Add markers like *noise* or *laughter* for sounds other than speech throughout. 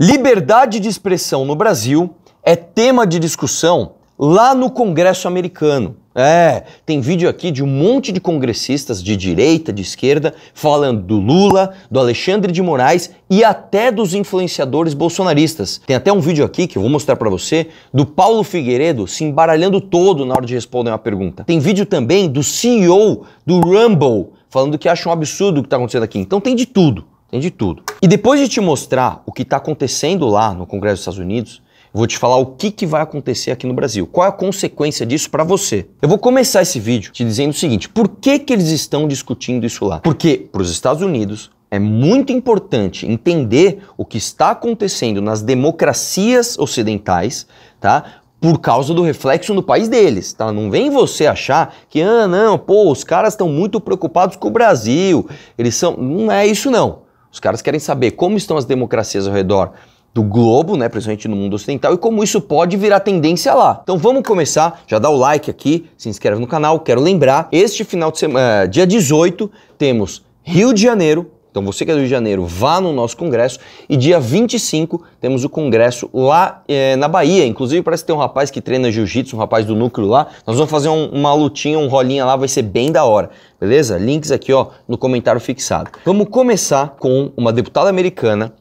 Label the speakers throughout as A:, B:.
A: Liberdade de expressão no Brasil é tema de discussão lá no Congresso americano. É, tem vídeo aqui de um monte de congressistas de direita, de esquerda, falando do Lula, do Alexandre de Moraes e até dos influenciadores bolsonaristas. Tem até um vídeo aqui que eu vou mostrar para você do Paulo Figueiredo se embaralhando todo na hora de responder uma pergunta. Tem vídeo também do CEO do Rumble falando que acha um absurdo o que está acontecendo aqui. Então tem de tudo. Tem de tudo. E depois de te mostrar o que está acontecendo lá no Congresso dos Estados Unidos, vou te falar o que, que vai acontecer aqui no Brasil. Qual é a consequência disso para você? Eu vou começar esse vídeo te dizendo o seguinte: por que, que eles estão discutindo isso lá? Porque para os Estados Unidos é muito importante entender o que está acontecendo nas democracias ocidentais, tá? Por causa do reflexo no país deles, tá? Não vem você achar que, ah, não, pô, os caras estão muito preocupados com o Brasil, eles são. Não é isso, não. Os caras querem saber como estão as democracias ao redor do globo, né, principalmente no mundo ocidental, e como isso pode virar tendência lá. Então vamos começar, já dá o like aqui, se inscreve no canal. Quero lembrar, este final de semana, uh, dia 18, temos Rio de Janeiro, então você que é do Rio de Janeiro, vá no nosso congresso. E dia 25 temos o congresso lá é, na Bahia. Inclusive parece que tem um rapaz que treina jiu-jitsu, um rapaz do núcleo lá. Nós vamos fazer um, uma lutinha, um rolinha lá, vai ser bem da hora. Beleza? Links aqui ó no comentário fixado. Vamos começar com uma deputada americana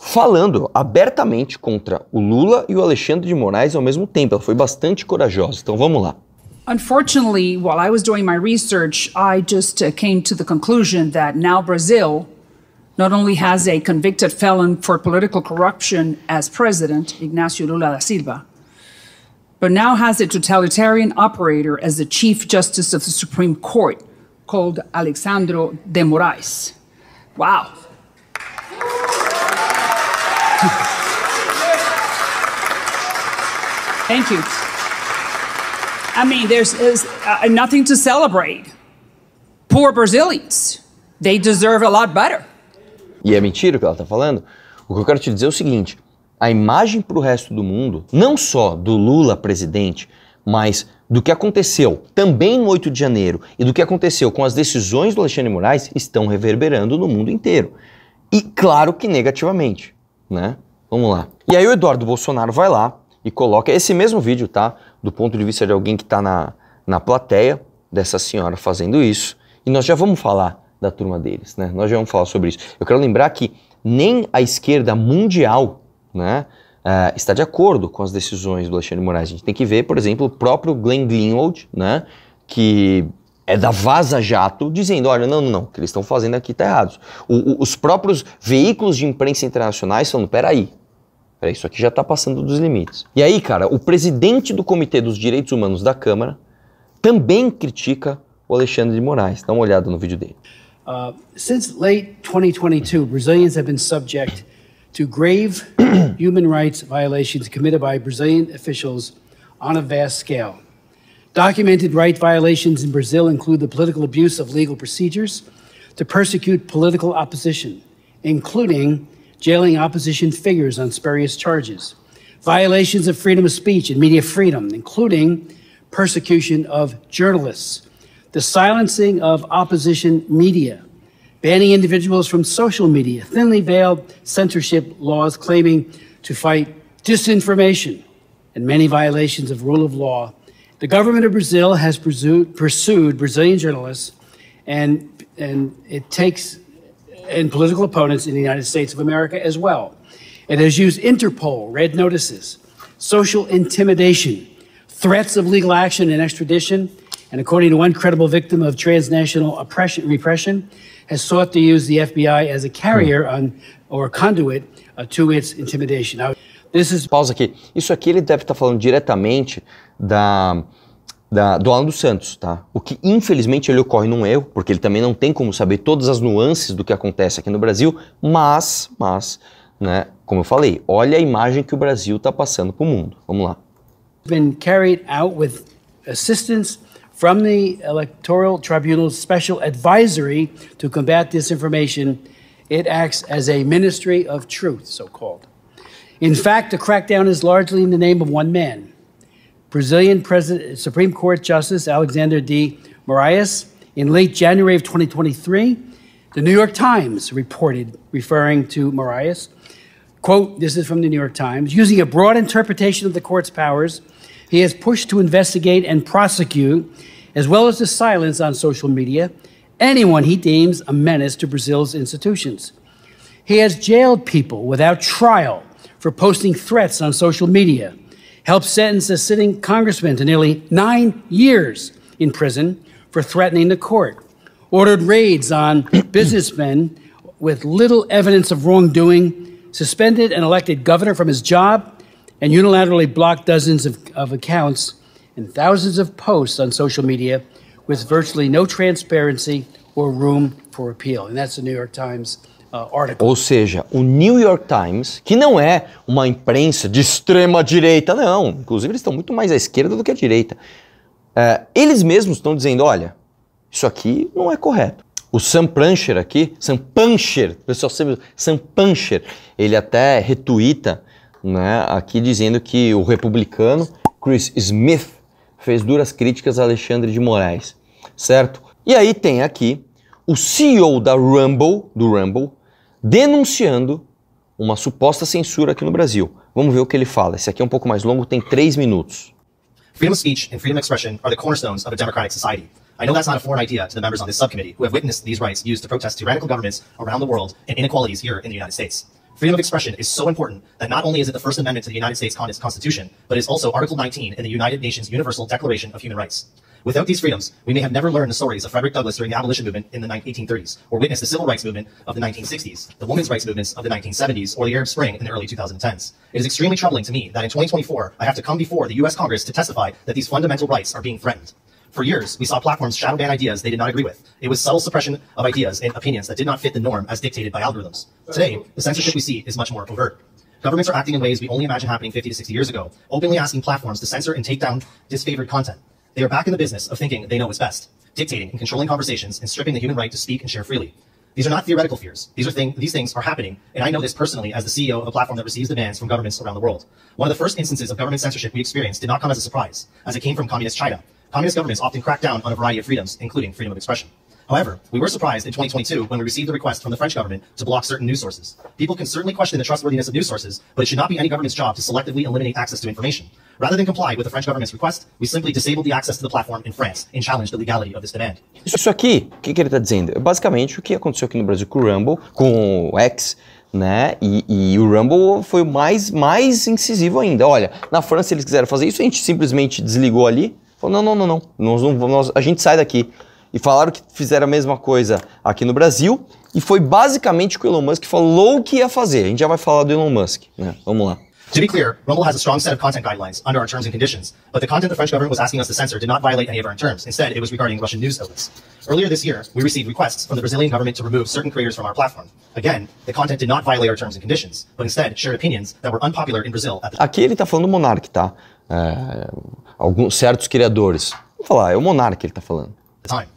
A: falando abertamente contra o Lula e o Alexandre de Moraes ao mesmo tempo. Ela foi bastante corajosa. Então vamos lá.
B: Unfortunately, while I was doing my research, I just uh, came to the conclusion that now Brazil not only has a convicted felon for political corruption as president, Ignacio Lula da Silva, but now has a totalitarian operator as the Chief Justice of the Supreme Court called Alexandro de Moraes. Wow. *laughs* Thank you. I mean, there's uh, nothing to celebrate. Poor Brazilians. They deserve a lot better.
A: E é mentira o que ela está falando? O que eu quero te dizer é o seguinte: a imagem para o resto do mundo, não só do Lula presidente, mas do que aconteceu também no 8 de janeiro e do que aconteceu com as decisões do Alexandre Moraes, estão reverberando no mundo inteiro. E claro que negativamente, né? Vamos lá. E aí o Eduardo Bolsonaro vai lá e coloca esse mesmo vídeo, tá? Do ponto de vista de alguém que está na, na plateia dessa senhora fazendo isso. E nós já vamos falar da turma deles, né? Nós já vamos falar sobre isso. Eu quero lembrar que nem a esquerda mundial, né? Uh, está de acordo com as decisões do Alexandre Moraes. A gente tem que ver, por exemplo, o próprio Glenn Greenwald, né? Que é da Vaza Jato, dizendo: olha, não, não, não, o que eles estão fazendo aqui está errado. O, o, os próprios veículos de imprensa internacionais falando: peraí, Peraí, isso aqui já está passando dos limites. E aí, cara, o presidente do Comitê dos Direitos Humanos da Câmara também critica o Alexandre de Moraes. Dá uma olhada no vídeo dele.
C: Uh, since late 2022, Brazilians have been subject to grave *coughs* human rights violations committed by Brazilian officials on a vast scale. Documented right violations in Brazil include the political abuse of legal procedures to persecute political opposition, including jailing opposition figures on spurious charges, violations of freedom of speech and media freedom, including persecution of journalists, the silencing of opposition media, banning individuals from social media, thinly veiled censorship laws claiming to fight disinformation, and many violations of rule of law. The government of Brazil has pursued, pursued Brazilian journalists, and, and it takes and political opponents in the United States of America as well. It has used Interpol, red notices, social intimidation, threats of legal action and extradition, and according to one credible victim of transnational oppression, repression, has sought to use the FBI as a carrier on, or conduit uh, to its intimidation. Now,
A: this is... Pausa aqui. Isso aqui ele deve estar falando diretamente da da, do Alan dos Santos, tá? O que infelizmente ele ocorre num erro, porque ele também não tem como saber todas as nuances do que acontece aqui no Brasil, mas, mas, né, como eu falei, olha a imagem que o Brasil está passando para o mundo. Vamos lá.
C: Been carried out with assistance from the Electoral Tribunal's Special Advisory to Combat Disinformation. It acts as a ministry of truth, so called. In fact, the crackdown is largely in the name of one man. Brazilian President, Supreme Court Justice Alexander D. Moraes in late January of 2023. The New York Times reported, referring to Moraes, Quote, this is from the New York Times, using a broad interpretation of the court's powers, he has pushed to investigate and prosecute, as well as to silence on social media, anyone he deems a menace to Brazil's institutions. He has jailed people without trial for posting threats on social media, helped sentence a sitting congressman to nearly nine years in prison for threatening the court, ordered raids on *clears throat* businessmen with little evidence of wrongdoing, suspended an elected governor from his job, and unilaterally blocked dozens of, of accounts and thousands of posts on social media with virtually no transparency or room for appeal. And that's the New York Times.
A: Ou seja, o New York Times, que não é uma imprensa de extrema direita, não. Inclusive, eles estão muito mais à esquerda do que à direita. É, eles mesmos estão dizendo: olha, isso aqui não é correto. O Sam Puncher aqui, Sam Puncher, pessoal sempre Sam Puncher, ele até retuita né, aqui dizendo que o republicano Chris Smith fez duras críticas a Alexandre de Moraes, certo? E aí tem aqui o CEO da Rumble, do Rumble, denunciando uma suposta censura aqui no Brasil. Vamos ver o que ele fala. Esse aqui é um pouco mais longo, tem três minutos.
D: Freedom of speech and freedom of expression are the cornerstones of a democratic society. I know that's not a foreign idea to the members on this subcommittee who have witnessed these rights used to protest tyrannical governments around the world and inequalities here in the United States. Freedom of expression is so important that not only is it the First Amendment to the United States Constitution, but it's also Article 19 in the United Nations Universal Declaration of Human Rights. Without these freedoms, we may have never learned the stories of Frederick Douglass during the abolition movement in the 1830s, or witnessed the civil rights movement of the 1960s, the women's rights movements of the 1970s, or the Arab Spring in the early 2010s. It is extremely troubling to me that in 2024, I have to come before the U.S. Congress to testify that these fundamental rights are being threatened. For years, we saw platforms shadow ban ideas they did not agree with. It was subtle suppression of ideas and opinions that did not fit the norm as dictated by algorithms. Today, the censorship we see is much more overt. Governments are acting in ways we only imagine happening 50 to 60 years ago, openly asking platforms to censor and take down disfavored content. They are back in the business of thinking they know what's best, dictating and controlling conversations and stripping the human right to speak and share freely. These are not theoretical fears. These are thing, these things are happening, and I know this personally as the CEO of a platform that receives demands from governments around the world. One of the first instances of government censorship we experienced did not come as a surprise, as it came from communist China. Communist governments often crack down on a variety of freedoms, including freedom of expression. However, we were surprised in 2022 when we received a request from the French government to block certain news sources. People can certainly question the trustworthiness of news sources, but it should not be any government's job to selectively eliminate access to information. Rather than comply with the French government's request, we simply disabled the access to the platform in France and challenged the legality of this demand.
A: Isso aqui, o que, que ele está dizendo? É basicamente o que aconteceu aqui no Brasil com o Rumble, com o X, né? E, e, o Rumble foi mais, mais incisivo ainda. Olha, na França eles quiseram fazer isso, a gente simplesmente desligou ali. Falou, não, não, não, não, nós não nós, a gente sai daqui. E falaram que fizeram a mesma coisa aqui no Brasil. E foi basicamente o que o Elon Musk falou que ia fazer. A gente já vai falar do Elon Musk, né? Vamos lá.
D: To be clear, Rumble has a strong set of content guidelines under our terms and conditions, but the content the French government was asking us to censor did not violate any of our terms. Instead, it was regarding Russian news outlets. Earlier this year, we received requests from the Brazilian government to remove certain creators from our platform. Again, the content did not violate our terms and conditions, but instead shared opinions that were unpopular in Brazil at the
A: Aqui ele está falando do Monark, tá? É, alguns certos criadores. Vou falar, é o Monark que ele está falando.
D: time.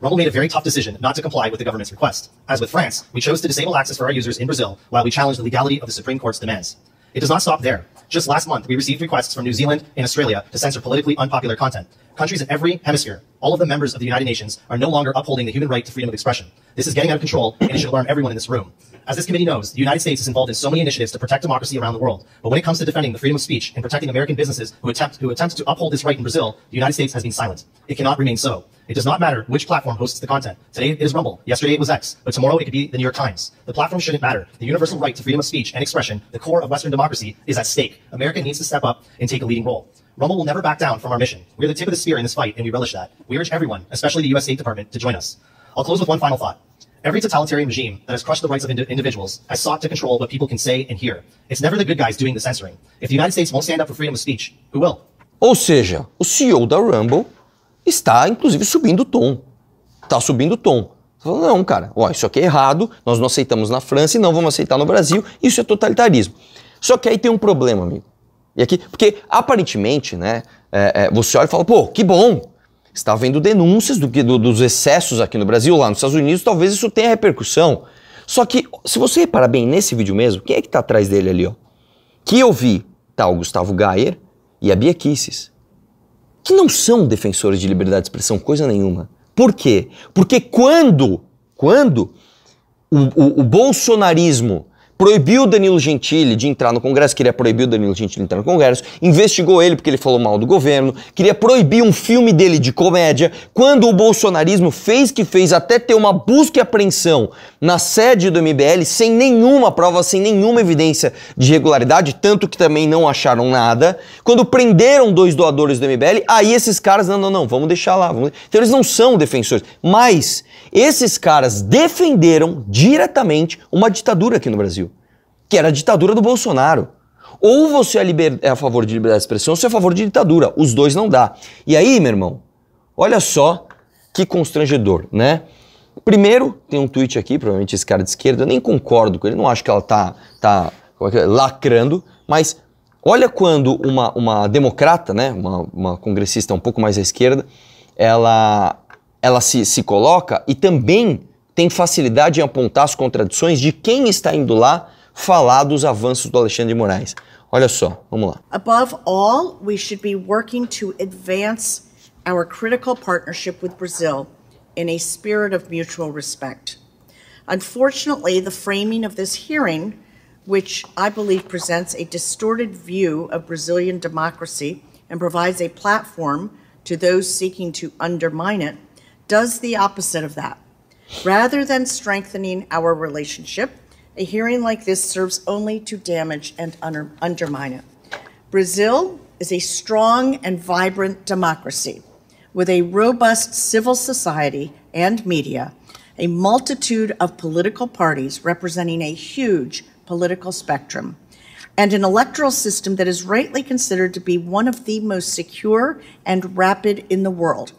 D: Rumble made a very tough decision not to comply with the government's request. As with France, we chose to disable access for our users in Brazil while we challenged the legality of the Supreme Court's demands. It does not stop there. Just last month, we received requests from New Zealand and Australia to censor politically unpopular content. Countries in every hemisphere, all of the members of the United Nations, are no longer upholding the human right to freedom of expression. This is getting out of control, and it should alarm everyone in this room. As this committee knows, the United States is involved in so many initiatives to protect democracy around the world. But when it comes to defending the freedom of speech and protecting American businesses who attempt, who attempt to uphold this right in Brazil, the United States has been silent. It cannot remain so. It does not matter which platform hosts the content. Today it is Rumble. Yesterday it was X. But tomorrow it could be the New York Times. The platform shouldn't matter. The universal right to freedom of speech and expression, the core of Western democracy, is at stake. America needs to step up and take a leading role. Rumble will never back down from our mission. We are the tip of the spear in this fight, and we relish that. We urge everyone, especially the U.S. State Department, to join us. I'll close with one final thought. Every totalitarian regime that has crushed the rights of indi individuals has sought to control what people can say and hear. It's never the good guys doing the censoring. If the United States won't stand up for freedom of speech, who will?
A: Ou seja, o CEO da Rumble está inclusive subindo o tom. Está subindo o tom. Falando, não, cara, ó, isso aqui é errado, nós não aceitamos na França e não vamos aceitar no Brasil, isso é totalitarismo. Só que aí tem um problema, amigo. E aqui, porque aparentemente, né, é, é, você olha e fala, pô, que bom, está havendo denúncias do, do, dos excessos aqui no Brasil, lá nos Estados Unidos, talvez isso tenha repercussão. Só que, se você reparar bem nesse vídeo mesmo, quem é que está atrás dele ali, ó? Que eu vi, tá o Gustavo Gayer e a Bia Kisses, que não são defensores de liberdade de expressão, coisa nenhuma. Por quê? Porque quando, quando o, o, o bolsonarismo proibiu Danilo Gentili de entrar no Congresso, queria proibir o Danilo Gentili de entrar no Congresso, investigou ele porque ele falou mal do governo, queria proibir um filme dele de comédia, quando o bolsonarismo fez que fez até ter uma busca e apreensão na sede do MBL sem nenhuma prova, sem nenhuma evidência de irregularidade, tanto que também não acharam nada. Quando prenderam dois doadores do MBL, aí esses caras, não, não, não, vamos deixar lá. Vamos... Então eles não são defensores, mas esses caras defenderam diretamente uma ditadura aqui no Brasil, que era a ditadura do Bolsonaro. Ou você é, liber... é a favor de liberdade de expressão, ou você é a favor de ditadura. Os dois não dá. E aí, meu irmão, olha só que constrangedor, né? Primeiro, tem um tweet aqui, provavelmente esse cara de esquerda, eu nem concordo com ele, não acho que ela tá, tá é, lacrando, mas olha quando uma, uma democrata, né, uma, uma congressista um pouco mais à esquerda, ela ela se, se coloca e também tem facilidade em apontar as contradições de quem está indo lá falar dos avanços do Alexandre de Moraes. Olha só, vamos lá.
E: Above all, we should be working to advance our critical partnership with Brazil in a spirit of mutual respect. Unfortunately, the framing of this hearing, which I believe presents a distorted view of Brazilian democracy and provides a platform to those seeking to undermine it, does the opposite of that. Rather than strengthening our relationship, a hearing like this serves only to damage and under, undermine it. Brazil is a strong and vibrant democracy with a robust civil society and media, a multitude of political parties representing a huge political spectrum, and an electoral system that is rightly considered to be one of the most secure and rapid in the world.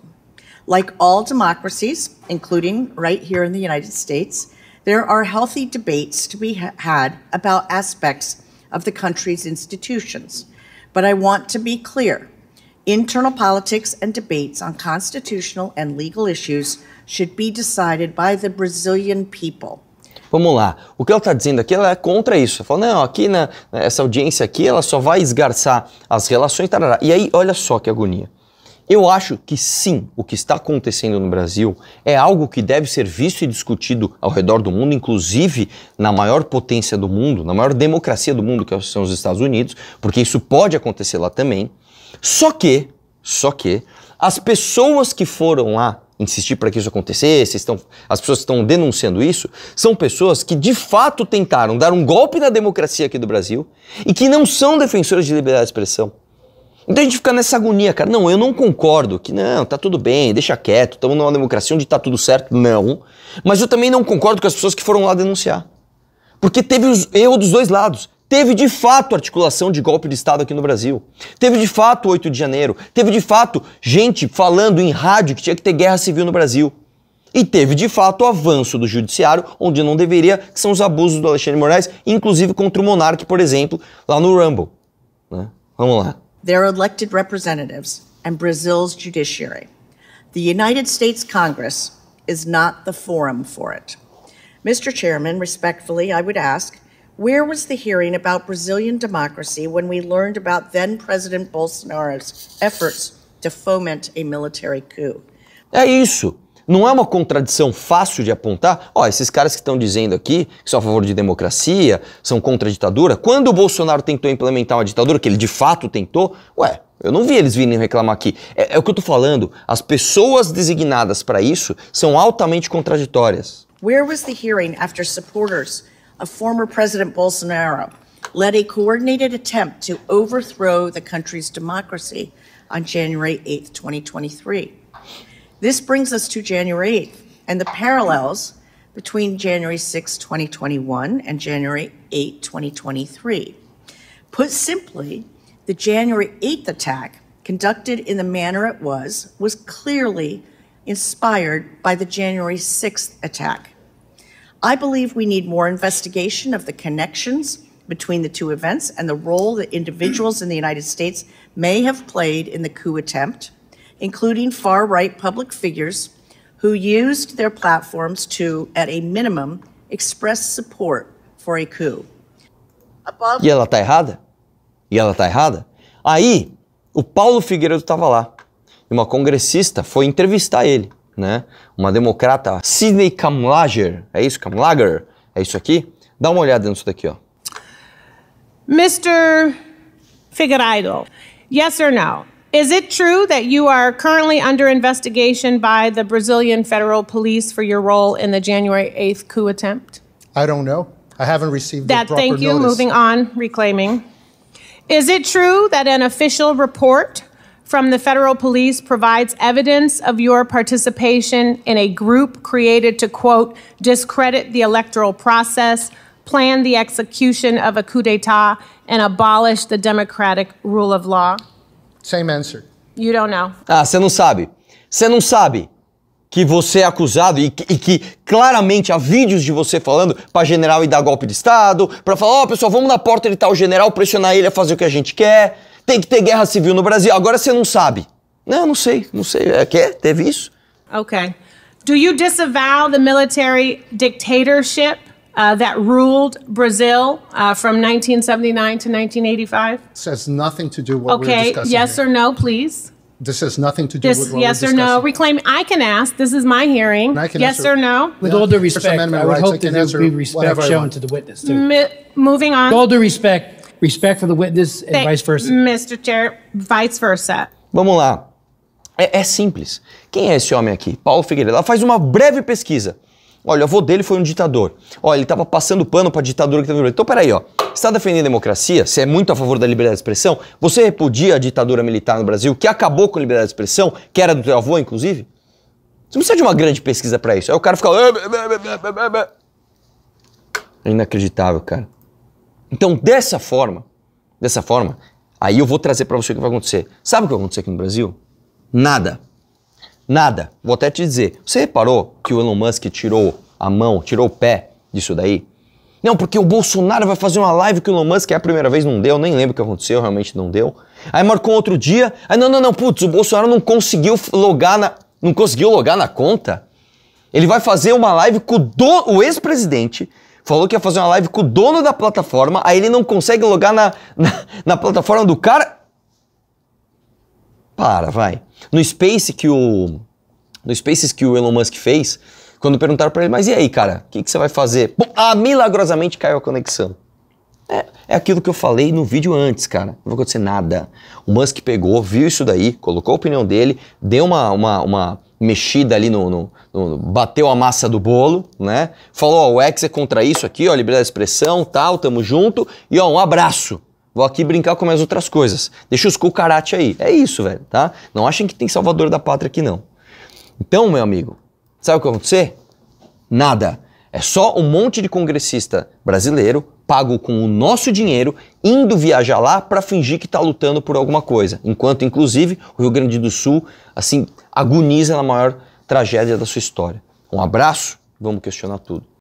E: Like all democracies, including right here in the United States, there are healthy debates to be ha- had about aspects of the country's institutions. But I want to be clear internal politics and debates on constitutional and legal issues should be decided by the Brazilian people.
A: Vamos lá. O que ela está dizendo aqui, ela é contra isso. Ela fala, não, aqui na, audiência aqui, ela só vai esgarçar as relações. Tarará. E aí, olha só que agonia. Eu acho que sim, o que está acontecendo no Brasil é algo que deve ser visto e discutido ao redor do mundo, inclusive na maior potência do mundo, na maior democracia do mundo, que são os Estados Unidos, porque isso pode acontecer lá também. Só que, só que, as pessoas que foram lá insistir para que isso acontecesse, estão, as pessoas que estão denunciando isso, são pessoas que de fato tentaram dar um golpe na democracia aqui do Brasil e que não são defensores de liberdade de expressão. Então a gente fica nessa agonia, cara. Não, eu não concordo que não, tá tudo bem, deixa quieto, estamos numa democracia onde tá tudo certo. Não. Mas eu também não concordo com as pessoas que foram lá denunciar. Porque teve os erro dos dois lados. Teve de fato articulação de golpe de Estado aqui no Brasil. Teve de fato 8 de janeiro. Teve de fato gente falando em rádio que tinha que ter guerra civil no Brasil. E teve de fato o avanço do judiciário, onde não deveria, que são os abusos do Alexandre Moraes, inclusive contra o Monarque, por exemplo, lá no Rumble. Né? Vamos lá.
E: Their elected representatives, and Brazil's judiciary. The United States Congress is not the forum for it. Mr. Chairman, respectfully, I would ask where was the hearing about Brazilian democracy when we learned about then President Bolsonaro's efforts to foment a military coup?
A: É isso. Não é uma contradição fácil de apontar? Ó, esses caras que estão dizendo aqui que são a favor de democracia, são contra a ditadura. Quando o Bolsonaro tentou implementar uma ditadura, que ele de fato tentou, ué, eu não vi eles virem reclamar aqui. É, é o que eu tô falando. As pessoas designadas para isso são altamente contraditórias.
E: Where was the hearing after supporters of former President Bolsonaro led a coordinated attempt to overthrow the country's democracy on January 8, 2023? This brings us to January 8th and the parallels between January 6, 2021 and January 8, 2023. Put simply, the January 8th attack, conducted in the manner it was, was clearly inspired by the January 6th attack. I believe we need more investigation of the connections between the two events and the role that individuals in the United States may have played in the coup attempt including far right public figures who used their platforms to, at a minimum, express support for a coup.
A: Above... E ela tá errada? E ela tá errada? Aí, o Paulo Figueiredo estava lá. E uma congressista foi entrevistar ele, né? Uma democrata, Sidney Kamlager, é isso? Kamlager? É isso aqui? Dá uma olhada nisso daqui, ó.
F: Mr. Figueiredo, yes or no? Is it true that you are currently under investigation by the Brazilian federal police for your role in the January 8th coup attempt?
G: I don't know. I haven't received
F: That,
G: proper
F: thank you.
G: notice.
F: Moving on, reclaiming. Is it true that an official report from the federal police provides evidence of your participation in a group created to, quote, discredit the electoral process, plan the execution of a coup d'etat, and abolish the democratic rule of law?
G: Same answer.
F: You don't know.
A: Ah, você não sabe. Você não sabe que você é acusado e que, e que claramente há vídeos de você falando pra general ir dar golpe de Estado, pra falar, ó, pessoal, vamos na porta de tal general, pressionar ele a fazer o que a gente quer, tem que ter guerra civil no Brasil. Agora você não sabe. Não, não sei, não sei. É, quer? Teve isso?
F: Okay. Do you disavow the military dictatorship uh, that ruled Brazil uh, from 1979 to 1985?
G: This has nothing to do with what we're
F: Okay,
G: discussing
F: yes
G: here.
F: or no, please?
G: This has nothing to do
F: This,
G: with what
F: yes
G: we're
F: or no?
G: discussing.
F: Reclaim. I can ask. This is my hearing.
G: I can
F: yes
G: answer-
F: or no?
C: With
G: Yeah.
C: all due respect,
G: Amendment
C: I would
G: rights, I
C: hope that
G: can
C: there
G: answer
C: would be respect
G: whatever I
C: shown to the witness, too.
F: Mi- moving on.
C: With all due respect, respect for the witness and
F: Thank-
C: vice versa.
F: Mr. Chair, vice versa.
A: Vamos lá. É, é simples. Quem é esse homem aqui? Paulo Figueiredo. Ela faz uma breve pesquisa. Olha, o avô dele foi um ditador. Olha, ele estava passando pano para a ditadura que Brasil. Então, peraí, ó. Você está defendendo a democracia? Você é muito a favor da liberdade de expressão? Você repudia a ditadura militar no Brasil, que acabou com a liberdade de expressão, que era do teu avô, inclusive? Você não precisa de uma grande pesquisa para isso. Aí o cara fica. É inacreditável, cara. Então, dessa forma, dessa forma, aí eu vou trazer para você o que vai acontecer. Sabe o que vai acontecer aqui no Brasil? Nada. Nada. Vou até te dizer. Você reparou que o Elon Musk tirou a mão, tirou o pé disso daí? Não, porque o Bolsonaro vai fazer uma live que o Elon Musk é a primeira vez, não deu, nem lembro o que aconteceu, realmente não deu. Aí marcou outro dia, aí não, não, não, putz, o Bolsonaro não conseguiu logar na. Não conseguiu logar na conta? Ele vai fazer uma live com o, o ex-presidente. Falou que ia fazer uma live com o dono da plataforma, aí ele não consegue logar na, na, na plataforma do cara. Para, vai. No Space que o. No Spaces que o Elon Musk fez, quando perguntaram pra ele, mas e aí, cara, o que, que você vai fazer? Bom, ah, milagrosamente caiu a conexão. É, é aquilo que eu falei no vídeo antes, cara. Não vai acontecer nada. O Musk pegou, viu isso daí, colocou a opinião dele, deu uma, uma, uma mexida ali no, no- no- Bateu a massa do bolo, né? Falou: ó, o X é contra isso aqui, ó, liberdade de expressão, tal, tamo junto. E ó, um abraço. Vou aqui brincar com minhas outras coisas. Deixa os cucarate aí. É isso, velho, tá? Não achem que tem salvador da pátria aqui, não. Então, meu amigo, sabe o que vai acontecer? Nada. É só um monte de congressista brasileiro, pago com o nosso dinheiro, indo viajar lá para fingir que está lutando por alguma coisa. Enquanto, inclusive, o Rio Grande do Sul, assim, agoniza na maior tragédia da sua história. Um abraço, vamos questionar tudo.